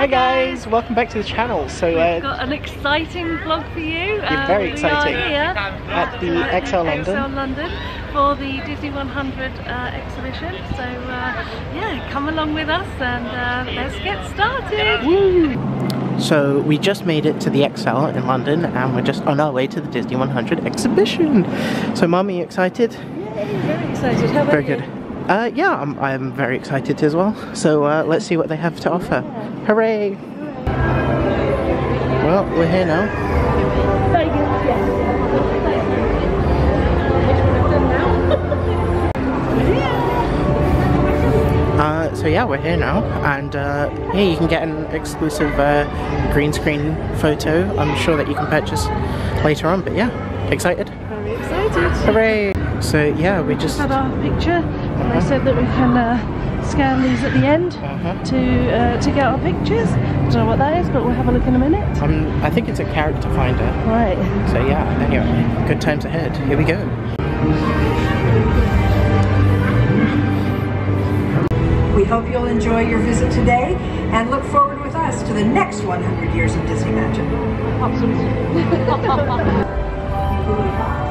Hi guys, welcome back to the channel. So We've uh, got an exciting vlog for you. Um, very we exciting. are here at the uh, Excel London. Excel London for the Disney 100 uh, exhibition. So uh, yeah, come along with us and uh, let's get started. Woo! So we just made it to the Excel in London and we're just on our way to the Disney 100 exhibition. So mummy, excited? Yeah, very excited. How about Very you? Uh, yeah, I'm, I'm very excited as well. So uh, let's see what they have to offer. Hooray! Well, we're here now. Uh, so yeah, we're here now, and uh, yeah, you can get an exclusive uh, green screen photo. I'm sure that you can purchase later on. But yeah, excited! Very excited. Hooray! So yeah, we just Had our picture. And They said that we can uh, scan these at the end Uh-huh. to uh, to get our pictures. I Don't know what that is, but we'll have a look in a minute. um, I think it's a character finder. Right. So yeah, anyway, good times ahead. Here we go. We hope you'll enjoy your visit today and look forward with us to the next 100 years of Disney Magic. In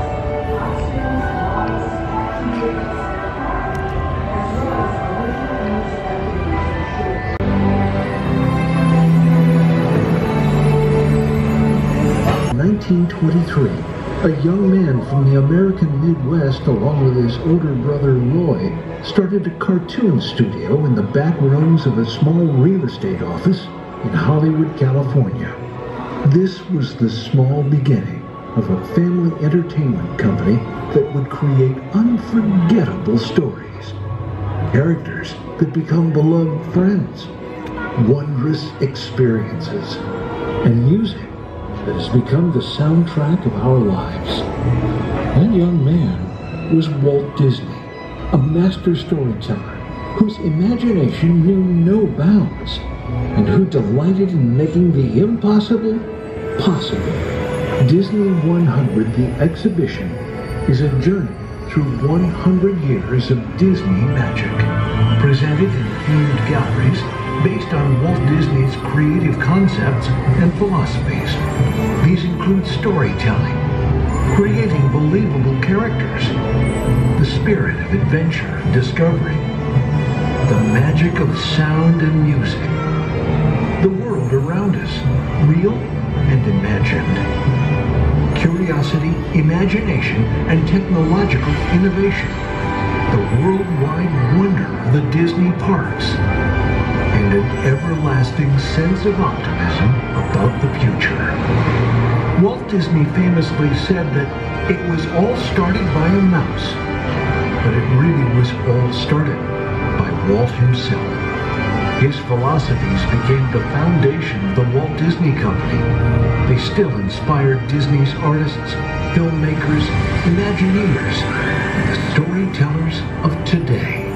1923, a young man from the American Midwest, along with his older brother Roy, started a cartoon studio in the back rooms of a small real estate office in Hollywood, California. This was the small beginning of a family entertainment company that would create unforgettable stories. Characters that become beloved friends, wondrous experiences, and music that has become the soundtrack of our lives. That young man was Walt Disney, a master storyteller whose imagination knew no bounds and who delighted in making the impossible possible. Disney 100, the exhibition, is a journey through 100 years of Disney magic, presented in themed galleries based on Walt Disney's creative concepts and philosophies. These include storytelling, creating believable characters, the spirit of adventure and discovery, the magic of sound and music, the world around us, real and imagined, curiosity, imagination, and technological innovation, the worldwide wonder of the Disney parks, and an everlasting sense of optimism about the future. Walt Disney famously said that it was all started by a mouse, but it really was all started by Walt himself. His philosophies became the foundation of the Walt Disney Company. They still inspire Disney's artists, filmmakers, Imagineers, and the storytellers of today.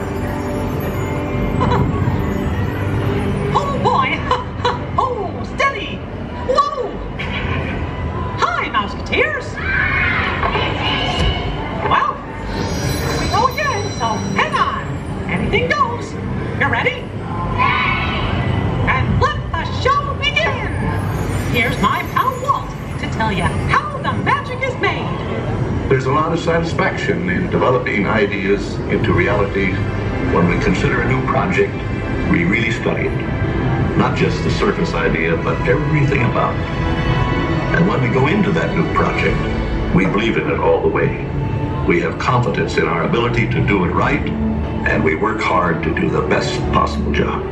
Satisfaction in developing ideas into reality when we consider a new project, we really study it. Not just the surface idea, but everything about it. And when we go into that new project, we believe in it all the way. We have confidence in our ability to do it right, and we work hard to do the best possible job.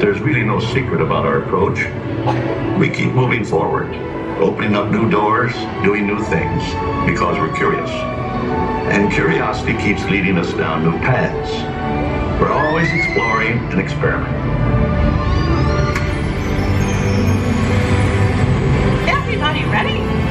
There's really no secret about our approach. We keep moving forward, opening up new doors, doing new things, because we're curious. And curiosity keeps leading us down new paths. We're always exploring and experimenting. Everybody ready?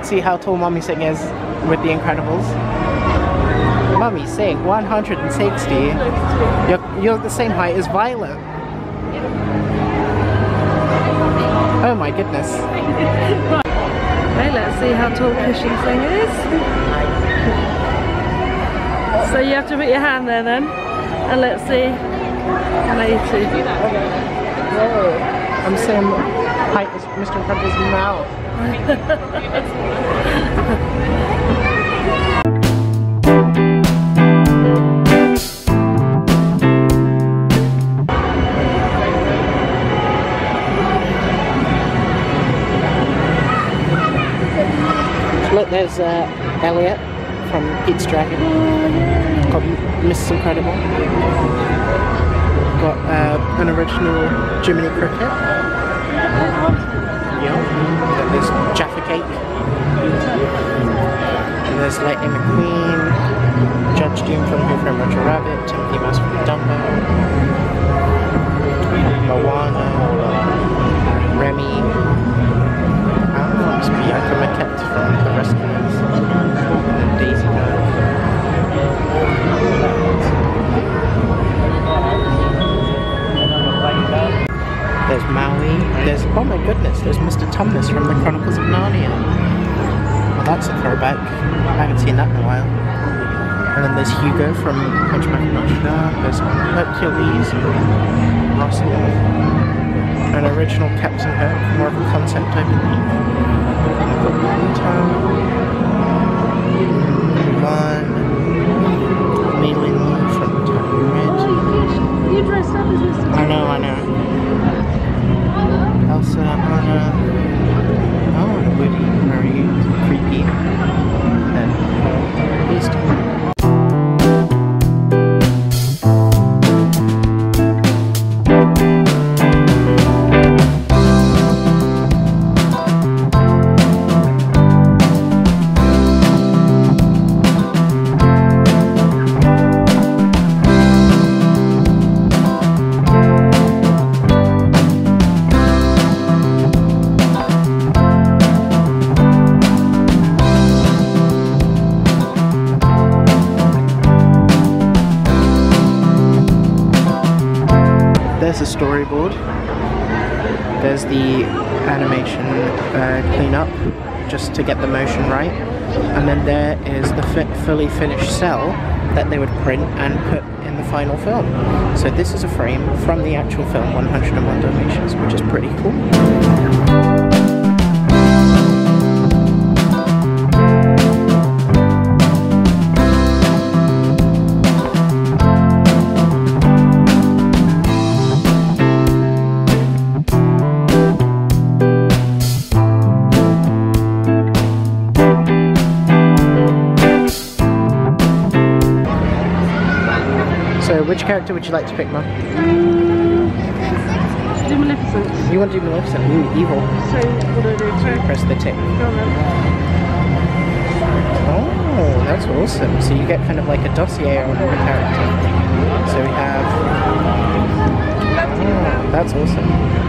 let's see how tall Mummy Singh is with the Incredibles. Mummy Singh, 160. You're, you're the same height as Violet. Oh my goodness. Okay, let's see how tall Cushion Singh is. So you have to put your hand there then, and let's see. 180. I'm same height as Mr. Incredible's mouth. Look, there's uh, Elliot from Pete's Dragon. Got Mrs. Incredible. Got uh, an original Jiminy Cricket. Cake. There's Lightning McQueen, Judge Doom from Who Framed Roger Rabbit, Timothy Mouse from Dumbo, Moana, Remy, ah, it's Bianca Maquette from The Rescuers, and Daisy Duck. There's Maui. There's oh my goodness. There's Mr. Tumnus from the Chronicles of Narnia. Well, that's a throwback. I haven't seen that in a while. And then there's Hugo from of Notre. There's Hercules, Russell, an original Captain Hook, more of a concept, I believe. Print and put in the final film. So this is a frame from the actual film 101 Dalmatians, which is pretty cool. So which character would you like to pick, Mum? Do Maleficent. You want to do Maleficent? Ooh, evil. So what do I do? Press the tick. Go on then. Oh, that's awesome. So you get kind of like a dossier on the character. So we have. Oh, that's awesome.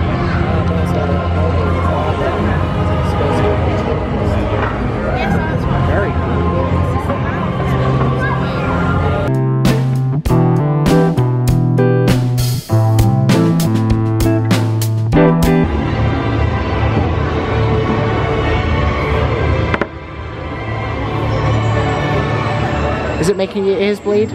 It making your ears bleed?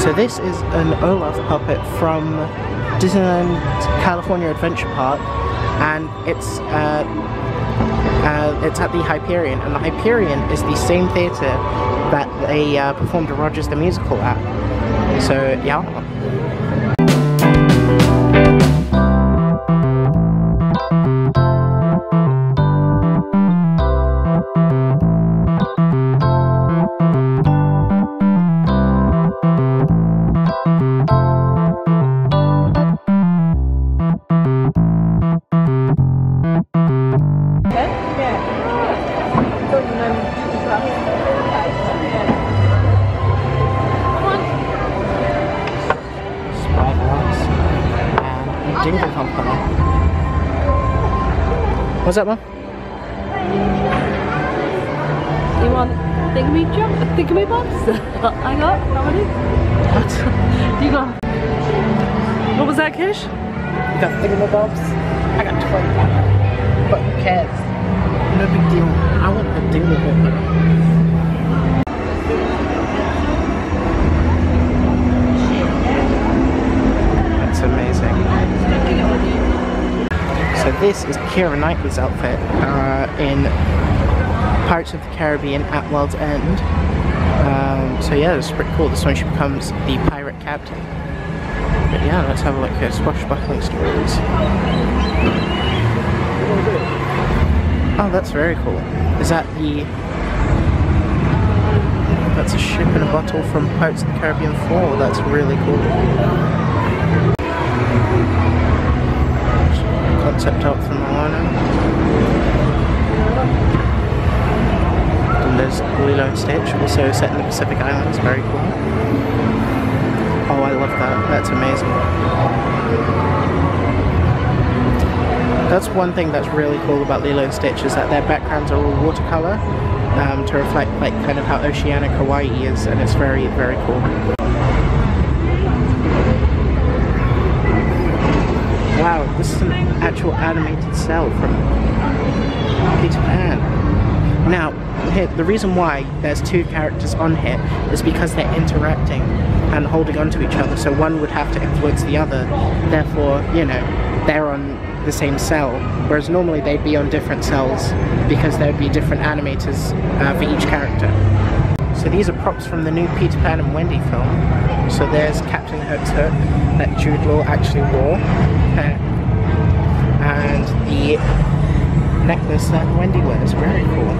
So this is an Olaf puppet from Disneyland California Adventure Park, and it's uh, uh, it's at the Hyperion, and the Hyperion is the same theatre that they uh, performed Rogers the Musical at. So yeah. What's that, Mum? You want thingammy jump? Thingammy bobs? I got. What? You got. What was that, Kish? You got thingamabobs? I got 20. But who cares? No big deal. I want the Dingle Company. That's amazing. So this is Keira Knightley's outfit uh, in Pirates of the Caribbean at World's End. Um, so yeah, it's pretty cool. This one she becomes the pirate captain. But yeah, let's have a look at swashbuckling stories. Oh, that's very cool. Is that the... That's a ship in a bottle from Pirates of the Caribbean 4. That's really cool. Art from Moana. And there's Lilo Stitch, also set in the Pacific Islands. Very cool. Oh, I love that. That's amazing. That's one thing that's really cool about Lilo and Stitch is that their backgrounds are all watercolor um, to reflect like kind of how oceanic Hawaii is, and it's very very cool. Wow, this is an actual animated cel from Peter Pan. Now, here, the reason why there's two characters on here is because they're interacting and holding on to each other, so one would have to influence the other. Therefore, you know, they're on the same cel, whereas normally they'd be on different cels because there'd be different animators uh, for each character. So these are props from the new Peter Pan and Wendy film. So there's Captain Hook's hook that Jude Law actually wore. Uh, the necklace that Wendy wears. Very cool.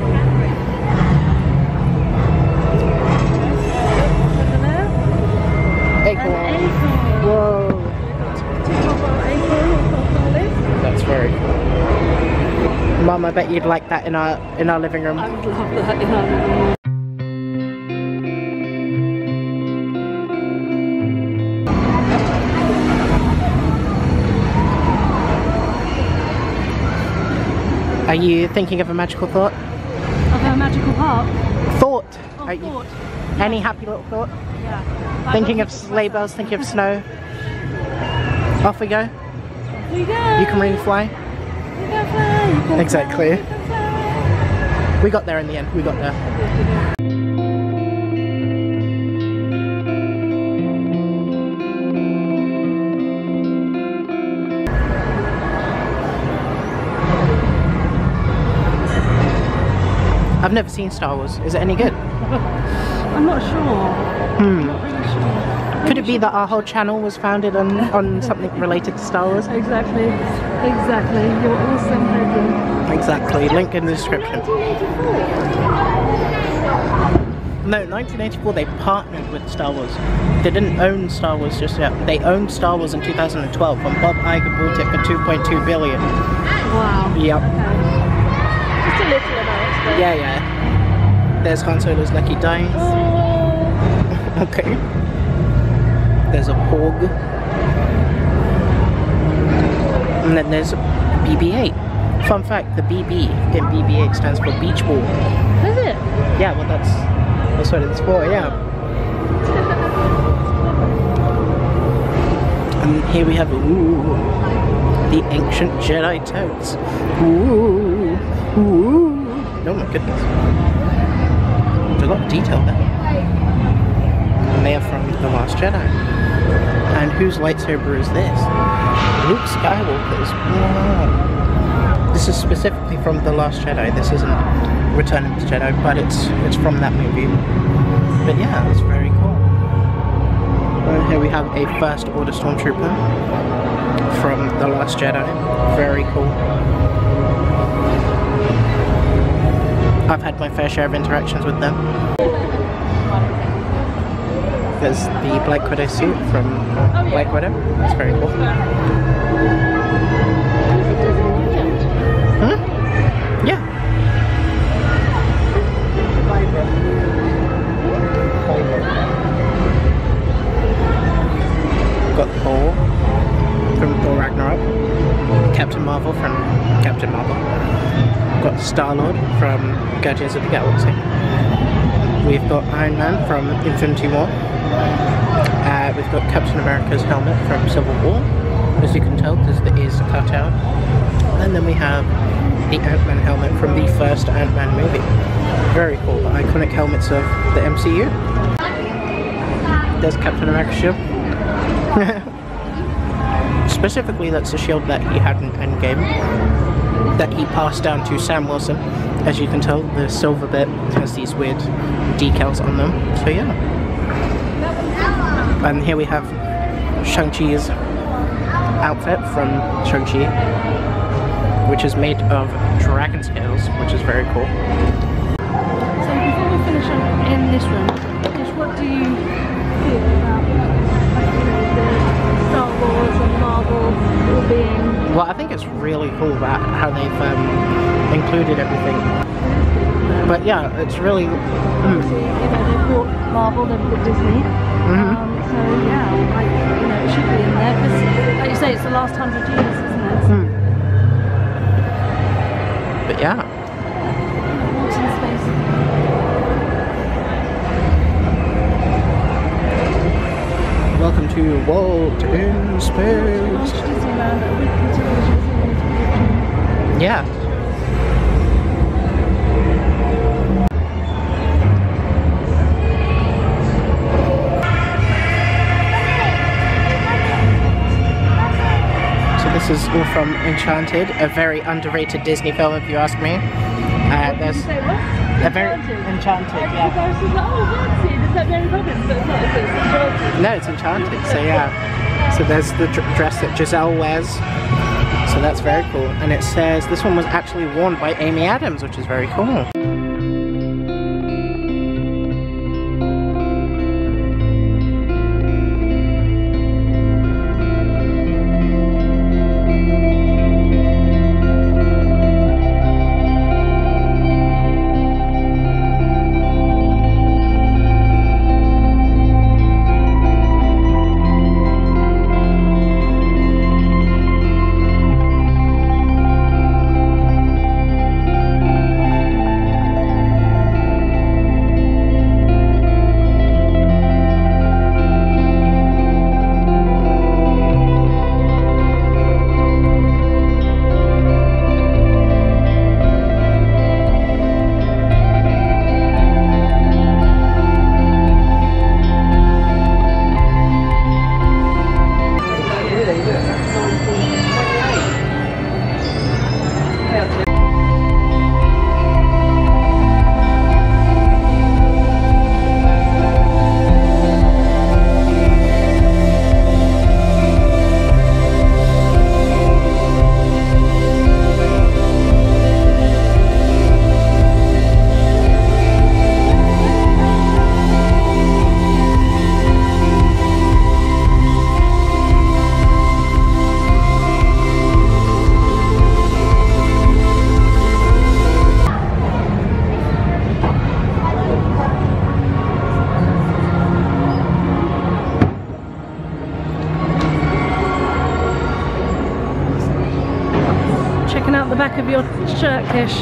Acorn. Whoa. That's very cool. Mum, I bet you'd like that in our in our living room. I would love that in our living room. Are you thinking of a magical thought? Of a magical park. Thought. Oh, Are you- thought. Any happy little thought? Yeah. Thinking of sleigh bells, thinking of snow. Off we go. We go. You can really fly. We can fly, you can Exactly. fly, you can fly. We got there in the end. We got there. I've never seen Star Wars. Is it any good? I'm not sure. Hmm. Not really sure. Could it be that our whole channel was founded on, on something related to Star Wars? Exactly. Exactly. You're awesome, Hogan. Exactly. Link in the description. 1984. No, 1984 they partnered with Star Wars. They didn't own Star Wars just yet. They owned Star Wars in 2012 when Bob Iger bought it for 2.2 billion. Wow. Yep. Okay. Yeah, yeah. There's Han Solo's lucky dice. Okay. There's a Porg. And then there's BB-8. Fun fact, the BB in BB-8 stands for beach ball. Is it? Yeah, well that's that's what it's for, yeah. And here we have ooh, the ancient Jedi totes. Ooh, ooh. Oh my goodness. There's a lot of detail there. They are from The Last Jedi. And whose lightsaber is this? Luke Skywalker's. Wow. This is specifically from The Last Jedi. This isn't Return of the Jedi, but it's it's from that movie. But yeah, it's very cool. And here we have a First Order Stormtrooper from The Last Jedi. Very cool. I've had my fair share of interactions with them. There's the Black Widow suit from Black Widow. That's very cool. Got Star Lord from Guardians of the Galaxy. We've got Iron Man from Infinity War. Uh, we've got Captain America's helmet from Civil War, as you can tell, because are cut out. And then we have the Ant-Man helmet from the first Ant-Man movie. Very cool, the iconic helmets of the MCU. There's Captain America's shield. Specifically, that's the shield that he had in Endgame, that he passed down to Sam Wilson. As you can tell, the silver bit has these weird decals on them. So yeah. And here we have Shang-Chi's outfit from Shang-Chi, which is made of dragon scales, which is very cool. So before we finish on in this room, being Well, I think it's really cool that how they've um, included everything. But yeah, it's really. mm, you know, they bought Marvel, they bought Disney. Mhm. Um, so yeah, like you know, it should be in there because, like you say, it's the last hundred years, isn't it? mm. But yeah, What's in space? welcome to Walt in Space. Disneyland with continuation. Yeah. So this is all from Enchanted, a very underrated Disney film if you ask me. Uh, there's a very Enchanted, yeah. Paris is like, oh, fancy, is that Mary Poppins? But it's not, it's Enchanted. No, it's Enchanted, so yeah. So there's the dr- dress that Giselle wears. So that's very cool. And it says this one was actually worn by Amy Adams, which is very cool. Shirt,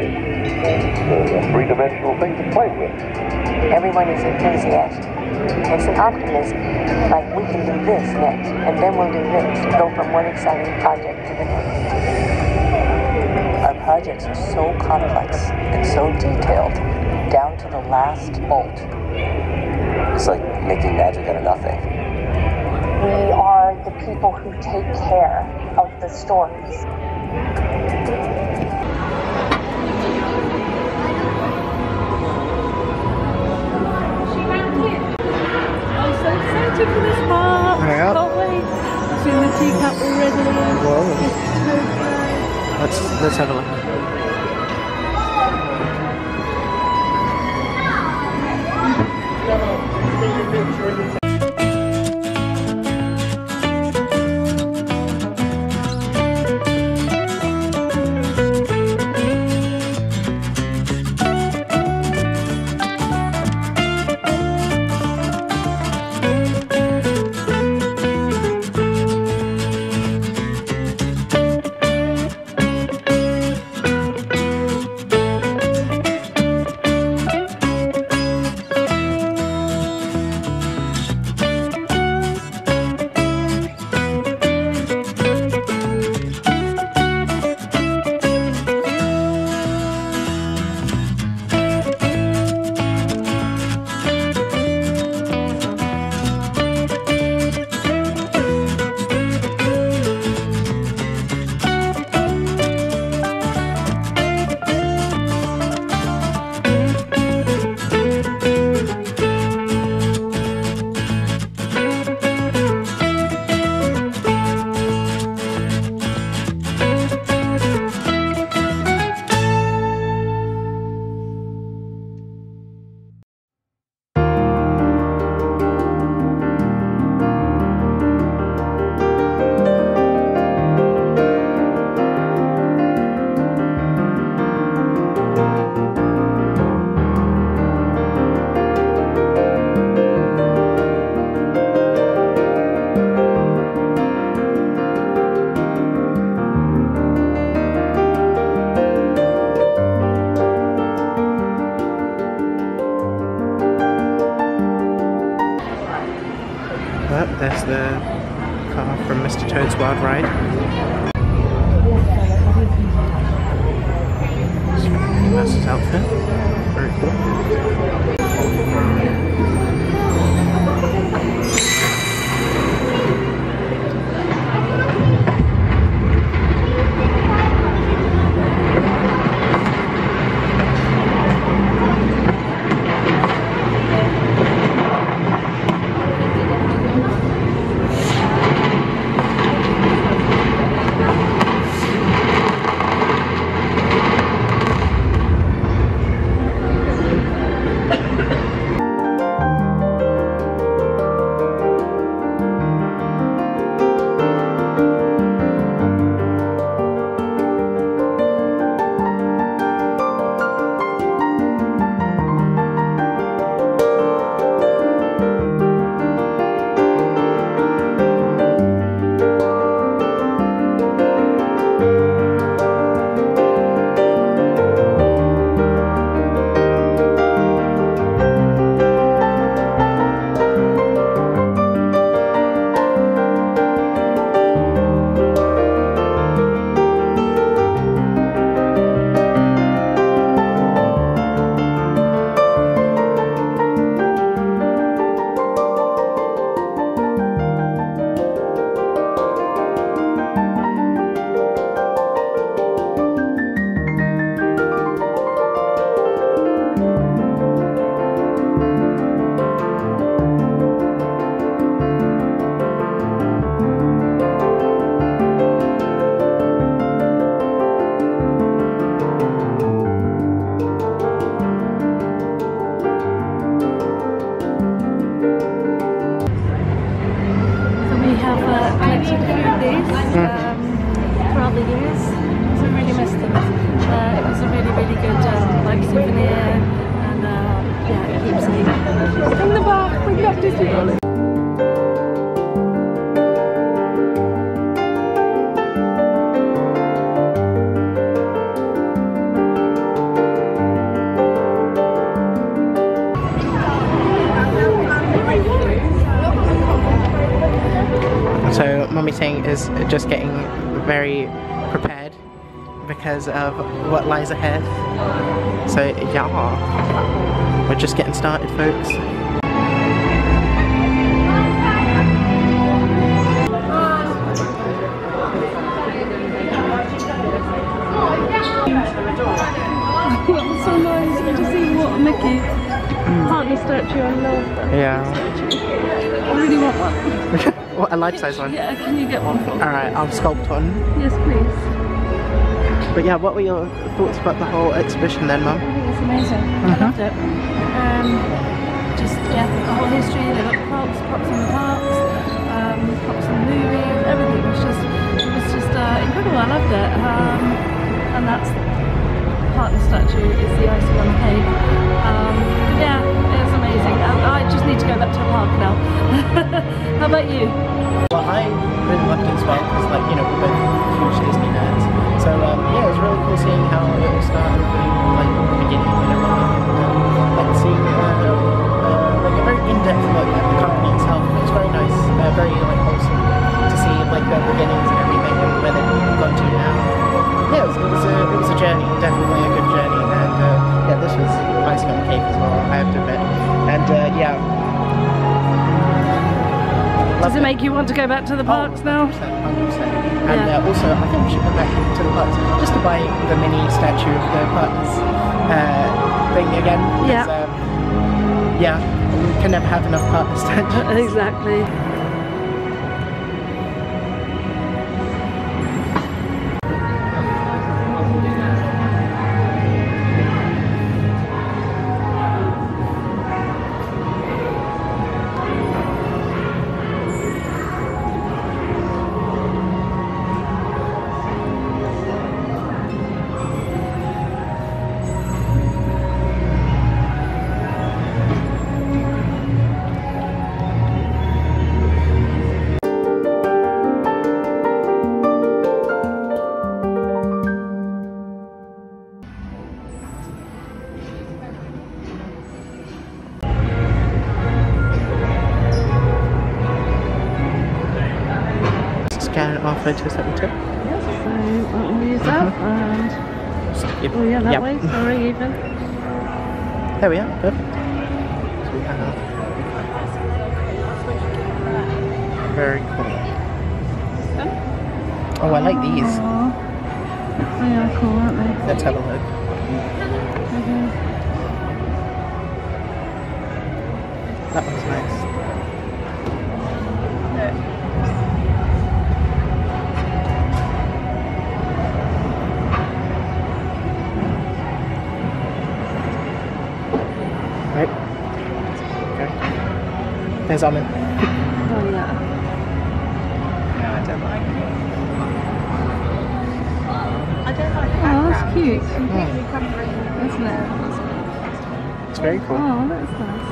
a three-dimensional thing to play with. Everyone is enthusiastic. It's an optimism. Like we can do this next, and then we'll do this. Go from one exciting project to the next. Our projects are so complex and so detailed, down to the last bolt. It's like making magic out of nothing. We are the people who take care of the stories. Excited for this part. Yeah. Can't wait. I've seen the teacup already. Whoa. It's so good. Let's let's have a look. Collected a few um, the years. So I really missed them. Uh, it was a really, really good um, like souvenir and uh, yeah, keepsake. Bring the back, bring back Disney World. So Mummy Ting is just getting very prepared because of what lies ahead. So yeah, we're just getting started folks. A life-size one? Yeah, can you get one for me? Alright, I'll sculpt one. Yes, please. But yeah, what were your thoughts about the whole exhibition then, Mum? I think it's amazing. I loved it. Um, just yeah, the whole history. They got props, props in the parks, um, props in the movies. Everything was just it was just uh, incredible. I loved it. Um, and that's part of the statue is the icing on the cake. Um, yeah, it was amazing. I, I just need to go back to the park now. How about you? Well, I Does it make you want to go back to the parks now? 100%, 100%. And Yeah. uh, also, I think we should go back to the parks just to buy the mini statue of the parks uh, thing again. Yeah. Um, yeah, we can never have enough partner statues. exactly. Scan our photos that we took. So I'll use that and Yep. oh yeah, that Yep. way. Sorry, even. There we are, perfect. So we have... Very cool. Oh, I like these. Aw. Oh yeah, cool, aren't they? Let's have a look. Mhm. That one's nice. Okay. There's Oh yeah. No, I don't Oh, that's cute. Isn't it? It's very cool. Oh, that's nice.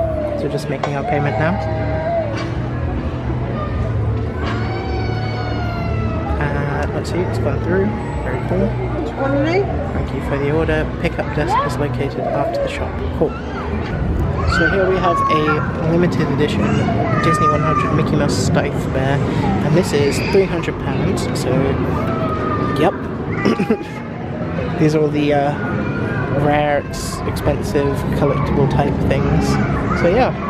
Yeah, So just making our payment now. Uh, let's see, it's gone through. Very cool. Thank you for the order. Pickup desk is located after the shop. Cool. So here we have a limited edition Disney 100 Mickey Mouse Steiff Bear, and this is £300. So, yep. These are all the uh, rare, expensive, collectible type things. So yeah.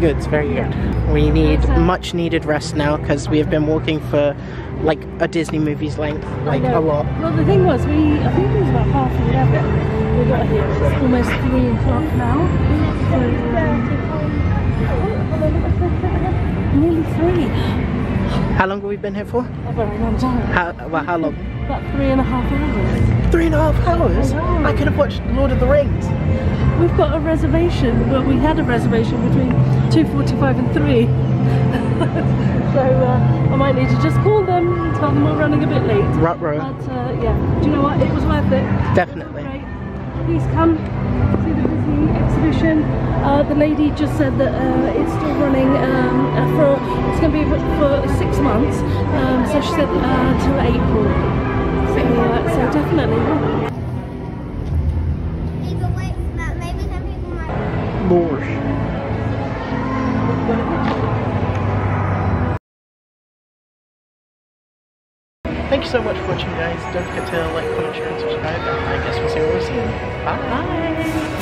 Killed it's very good. We need much needed rest now because we have been walking for like a Disney movie's length, like a lot. Well, the thing was, we I think it was about half eleven. We got here. It's almost three o'clock now. So, um, nearly three. How long have we been here for? A very long time. How, well, how long? About three and a half hours. Three and a half hours? I could have watched Lord of the Rings. We've got a reservation. Well, we had a reservation between 2.45 and 3. so uh, I might need to just call them and tell them we're running a bit late. Rut row. But uh, yeah, do you know what? It was worth it. Definitely. Great. Please come see the Disney exhibition. Uh, the lady just said that uh, it's still running um, uh, for, it's going to be for six months. Um, so she said uh, till April. So, uh, so definitely. Borscht. Watching guys. Don't forget to like, comment, share and subscribe and I guess we'll see you soon. Bye!